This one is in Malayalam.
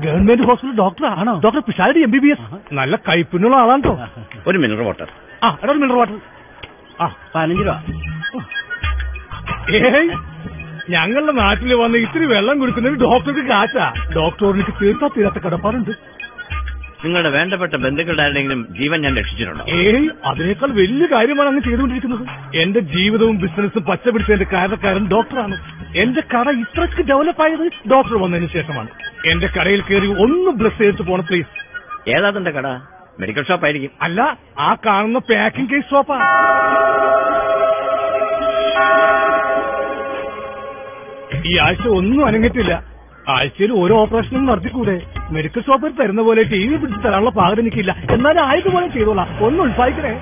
ഗവൺമെന്റ് ഹോസ്പിറ്റൽ ഡോക്ടർ ആണോ? Doctor Pisharody M B B S നല്ല കൈപ്പിന്നുള്ള ആളാണോ ഒരു മിനറൽ വാട്ടർ. ആ എടാ ഒരു മിനറൽ വാട്ടർ. ആ. പതിനഞ്ച് രൂപ. ഏയ് ഞങ്ങളുടെ നാട്ടിൽ വന്ന് ഇത്തിരി വെള്ളം കുടിക്കുന്നതിന് ഡോക്ടർക്ക് കാറ്റാ ഡോക്ടർ എനിക്ക് തീർത്താ തീരാത്ത കടപ്പാടുണ്ട്. നിങ്ങളുടെ വേണ്ടപ്പെട്ട ബന്ധുക്കളുടെ ആരുടെങ്കിലും ജീവൻ ഞാൻ രക്ഷിച്ചിട്ടുണ്ടോ? ഏയ് അതിനേക്കാൾ വലിയ കാര്യമാണ് അങ്ങ് ചെയ്തുകൊണ്ടിരിക്കുന്നത്. എന്റെ ജീവിതവും ബിസിനസ്സും പച്ച പിടിച്ചതിന്റെ കാരണക്കാരൻ ഡോക്ടറാണ്. എന്റെ കട ഇത്രയ്ക്ക് ഡെവലപ്പായത് ഡോക്ടർ വന്നതിന് ശേഷമാണ്. എന്റെ കടയിൽ കയറി ഒന്ന് ബ്ലസ് ചെയ്തിട്ട് പോണം പ്ലീസ് ഏതാ തന്റെ കട? മെഡിക്കൽ ഷോപ്പ് ആയിരിക്കും. അല്ല ആ കാണുന്ന പാക്കിംഗ് കേസ് ഷോപ്പാ ഈ ആഴ്ച ഒന്നും അനങ്ങിട്ടില്ല ആഴ്ചയിൽ ഓരോ ഓപ്പറേഷനും നടത്തിക്കൂടെ? മെഡിക്കൽ ഷോപ്പിൽ തരുന്ന പോലെ ടി വി പിടിച്ച് തരാനുള്ള പാകം എനിക്കില്ല. എന്നാലും ആയതുപോലെ ചെയ്തോളാം. ഒന്ന് ഉത്സാഹിക്കണേ.